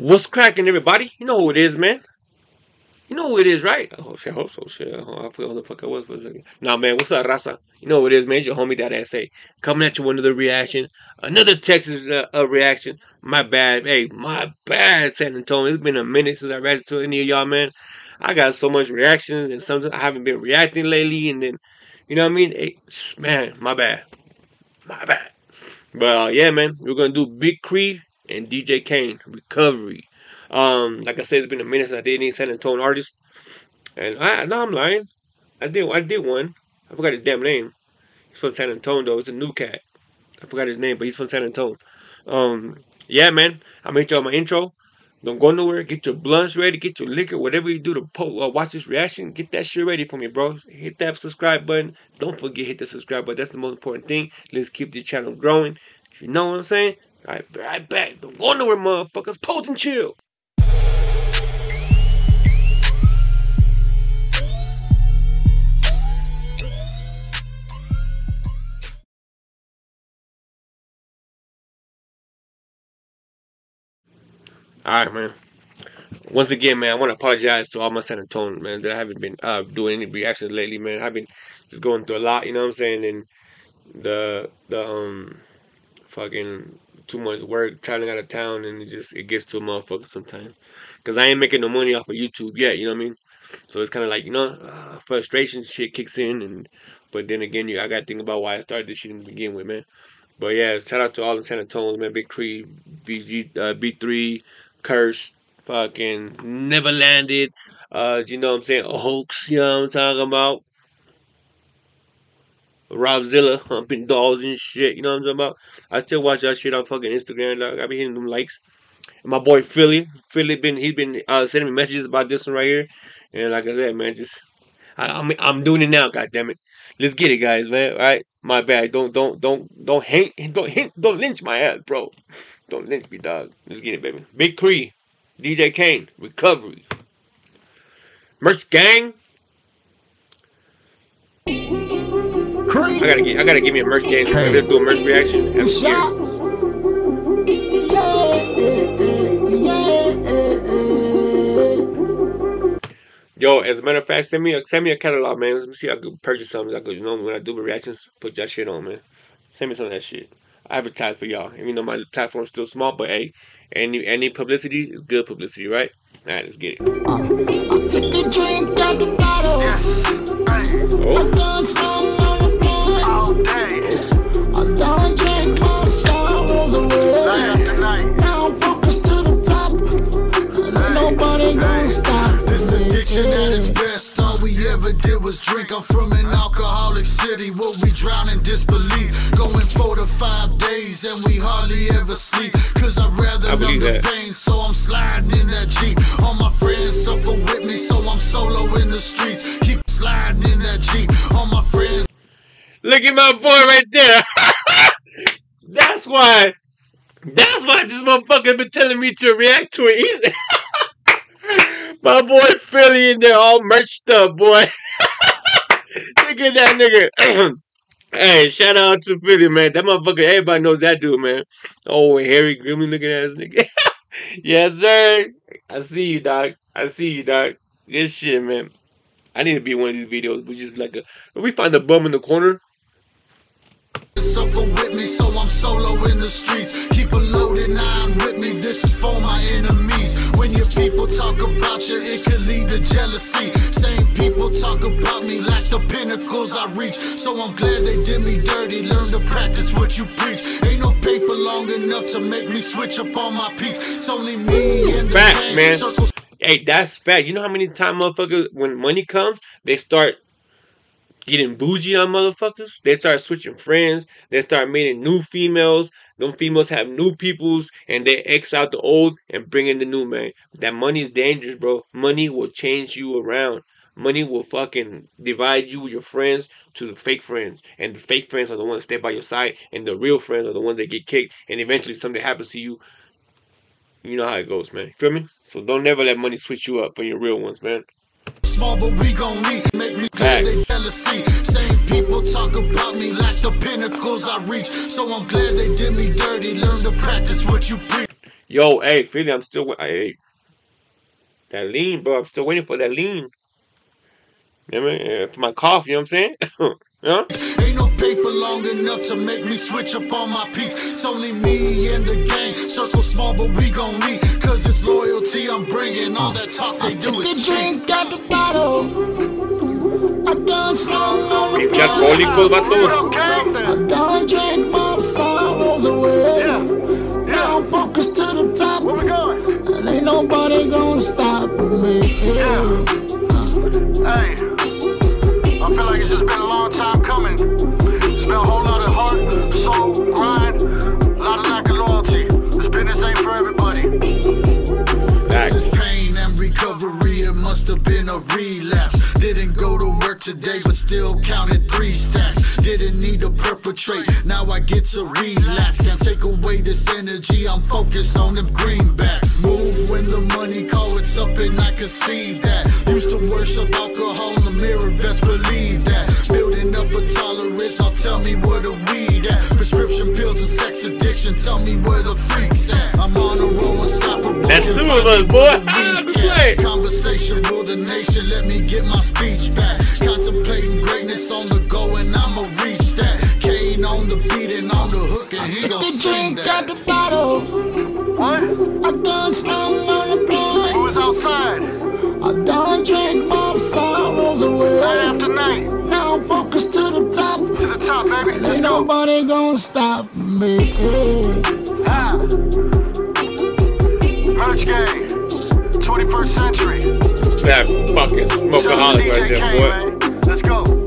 What's cracking, everybody? You know who it is, man. You know who it is, right? Oh shit, I hope so. Shit, I forgot who the fuck I was for a second. Nah, man, what's up, Raza? You know who it is, man. It's your homie that say coming at you with another reaction, another Texas uh, uh, reaction. My bad, hey, my bad, San Antonio. It's been a minute since I read to any of y'all, man. I got so much reaction, and sometimes I haven't been reacting lately, and then, you know what I mean? Hey, man, my bad, my bad. But uh, yeah, man, we're gonna do Big Kree and DJ Kane recovery. Um, like I said, it's been a minute since I did any San Antonio artist, and I no, I'm lying. I did I did one. I forgot his damn name. He's from San Antonio though. It's a new cat. I forgot his name, but he's from San Antonio. Um, yeah, man. I made y'all my intro. Don't go nowhere. Get your blunts ready. Get your liquor. Whatever you do to po- uh, watch this reaction, get that shit ready for me, bro. Hit that subscribe button. Don't forget hit the subscribe button. That's the most important thing. Let's keep the channel growing. You know what I'm saying. Right, right back. Don't go nowhere, motherfuckers. Pose and chill. All right, man. Once again, man, I want to apologize to all my San Antonio, man, that I haven't been uh, doing any reactions lately, man. I've been just going through a lot, you know what I'm saying? And the the um fucking too much work traveling out of town, and it just it gets to a motherfucker sometimes. Cause I ain't making no money off of YouTube yet, you know what I mean? So it's kind of like you know, uh, frustration shit kicks in, and but then again, you I got to think about why I started this shit to begin with, man. But yeah, shout out to all the San Antonio, man. Big Kree, BG, uh, B3, Kerst, fucking Neva Landed. Uh, you know what I'm saying? Hoax, you know what I'm talking about? Robzilla humping dolls and shit. You know what I'm talking about? I still watch that shit on fucking Instagram. Dog. I be hitting them likes. And my boy Philly, Philly been he's been uh, sending me messages about this one right here. And like I said, man, just I, am I'm, I'm doing it now. God damn it, let's get it, guys, man. All right, my bad. Don't don't don't don't hate don't don't lynch my ass, bro. Don't lynch me, dog. Let's get it, baby. Big Kree, DJ Kane, recovery. Merch gang. I gotta get, I gotta give me a merch game. I'm gonna do a merch reaction. Yo, as a matter of fact, send me a send me a catalog, man. Let me see. I could purchase something. I could, you know, when I do the reactions, put that shit on, man. Send me some of that shit. I advertise for y'all. Even though my platform's still small, but hey, any any publicity is good publicity, right? All right, let's get it. Uh, I took a drink at the bottle. Yes. Was drink. I'm from an alcoholic city where we drown in disbelief. Going four to five days and we hardly ever sleep. I'd rather numb the pain, so I'm sliding in that Jeep. All my Look at my boy right there. That's why. That's why this motherfucker been telling me to react to it my boy Philly in there all merched up, boy. Look at that nigga. hey, shout out to Philly, man. That motherfucker, everybody knows that dude, man. Oh, Harry Grimley looking ass nigga. yes, sir. I see you, dog. I see you, dog. Good shit, man. I need to be one of these videos. We just like a, we find the bum in the corner. Suffer with me, so I'm solo in the streets. Keep a loaded nine with me. This is for my enemies. When your people talk about you, it could lead to jealousy. Same people talk about me like the pinnacles I reach. So I'm glad they did me dirty. Learn to practice what you preach. Ain't no paper long enough to make me switch up on my peaks. It's only me and the Facts, man. Circles. Hey, that's fact. You know how many times motherfuckers, when money comes, they start getting bougie on motherfuckers. They start switching friends. They start meeting new females. Them females have new peoples and they X out the old and bring in the new man. That money is dangerous, bro. Money will change you around. Money will fucking divide you with your friends to the fake friends. And the fake friends are the ones that stay by your side. And the real friends are the ones that get kicked. And eventually something happens to you. You know how it goes, man. Feel me? So don't never let money switch you up for your real ones, man. Small, but we gon' need make me glad they jealousy. Same people talk about me like the pinnacles I reach. So I'm glad they did me dirty. Learn to practice what you preach. Yo, hey, Philly, I'm still. Hey, that lean, bro. I'm still waiting for that lean. You know I mean? For my coffee, you know what I'm saying? yeah? Ain't no paper long enough to make me switch up on my peeps. It's only me and the gang. Circle small, but we gon' meet. Cause it's loyalty I'm bringing. All that talk they do Took a is cheap. drink out the bottle. Pinche alcohólicos, vatos. I done drank my sorrows away. Now I'm focused to the top. Where we going? And ain't nobody gonna stop work today, but still counted three stacks. Didn't need to perpetrate. Now I get to relax. Can't take away this energy. I'm focused on them greenbacks. Move when the money call it's up, and I can see that. Used to worship alcohol in the mirror, best believe that. Building up a tolerance, now tell me where the weed at. Prescription pills and sex addiction, tell me where the freaks at. I'm on a roll, unstoppable. That's two of us, boy. Good play. Conversation rule the nation, let me get my speech back. Contemplating greatness on the go, and I'ma reach that. Kane on the beat and on the hook, and he Took gon' a sing drink out the bottle. What? I done slung on the Who blunt. was outside? I done drank my sorrows Night away. after night. Now I'm focused to the top. Ain't go. nobody gonna stop me. Ah. Merch gang. 21st century. That fucking Shout out smokeaholic DJ right there, Kane, boy. man. Let's go.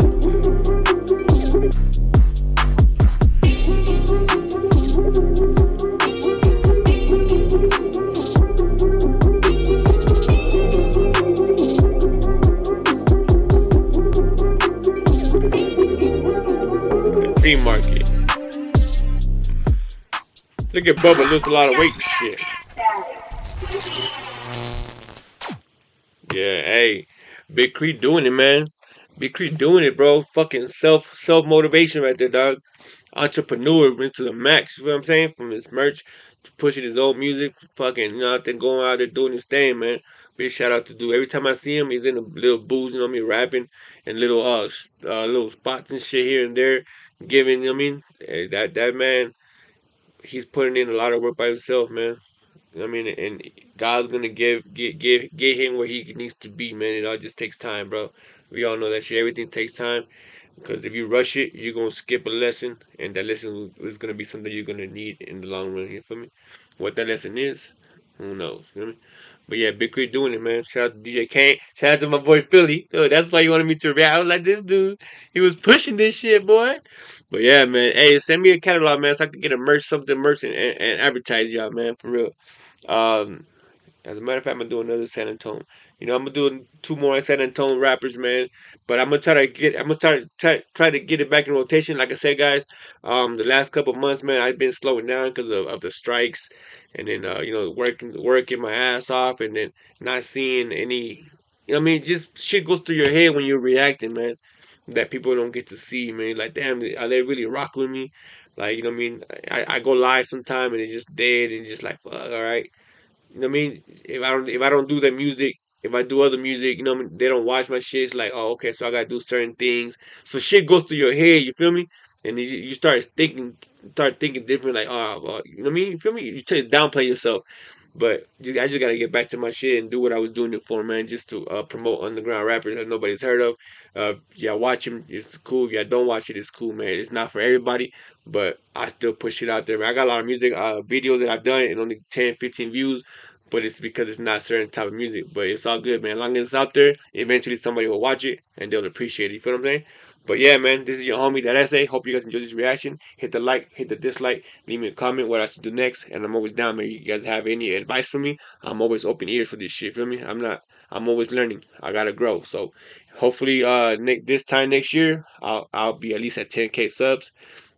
Free market. Look at Bubba lose a lot of weight shit. Yeah, hey, Big Kree doing it, man. Big Kree doing it, bro. Fucking self self motivation right there, dog. Entrepreneur into the max. You know what I'm saying? From his merch to pushing his old music, fucking you know, going out there doing his thing, man. Big shout out to dude. Every time I see him, he's in a little booze, you know mean, rapping and little uh, uh little spots and shit here and there, giving. I mean, eh, that that man, he's putting in a lot of work by himself, man. I mean, and God's gonna give give give get him where he needs to be, man. It all just takes time, bro. We all know that shit. Everything takes time. Because if you rush it, you're gonna skip a lesson, and that lesson is gonna be something you're gonna need in the long run. You feel me? What that lesson is, who knows? You know I mean? But yeah, Big Kree doing it, man. Shout out to DJ Kane. Shout out to my boy Philly. Oh, that's why you wanted me to react. I was like, this dude, he was pushing this shit, boy. But yeah, man. Hey, send me a catalog, man, so I can get a merch, something merch, and, and, and advertise y'all, man, for real. Um, as a matter of fact, I'm gonna do another San Antonio. You know, I'm gonna do two more San Antonio rappers, man. But I'm gonna try to get, I'm gonna try to try, try to get it back in rotation. Like I said, guys, um, the last couple months, man, I've been slowing down because of, of the strikes, and then uh, you know, working working my ass off, and then not seeing any. You know, I mean, just shit goes through your head when you're reacting, man. That people don't get to see, man. Like, damn, are they really rocking with me? Like, you know, I mean, I, I go live sometime and it's just dead and just like, fuck, all right. You know what I mean? If I don't if I don't do the music, if I do other music, you know, they don't watch my shit. It's like, oh, okay, so I gotta do certain things. So shit goes through your head. You feel me? And you, you start thinking, start thinking different. Like, oh, well, you know what I mean? You feel me? You try to downplay yourself. But I just gotta get back to my shit and do what I was doing it for, man. Just to uh, promote underground rappers that nobody's heard of. Uh, yeah, watch them. It's cool. Yeah, don't watch it. It's cool, man. It's not for everybody, but I still push it out there. Man. I got a lot of music uh, videos that I've done and only 10, 15 views but it's because it's not certain type of music. But it's all good, man. As long as it's out there, eventually somebody will watch it and they'll appreciate it. You feel what I'm saying? But yeah, man, this is your homie that Esse. Hope you guys enjoyed this reaction. Hit the like, hit the dislike, leave me a comment what I should do next, and I'm always down, man. You guys have any advice for me? I'm always open ears for this shit. Feel me? I'm not. I'm always learning. I gotta grow. So hopefully, uh, this time next year, I'll I'll be at least at 10k subs.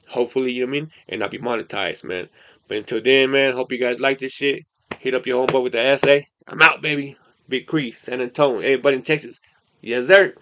Hopefully, you know what I mean, and I'll be monetized, man. But until then, man, hope you guys like this shit. Hit up your homeboy with the Esse. I'm out, baby. Big Kree, San Antonio, everybody in Texas. Yes, sir.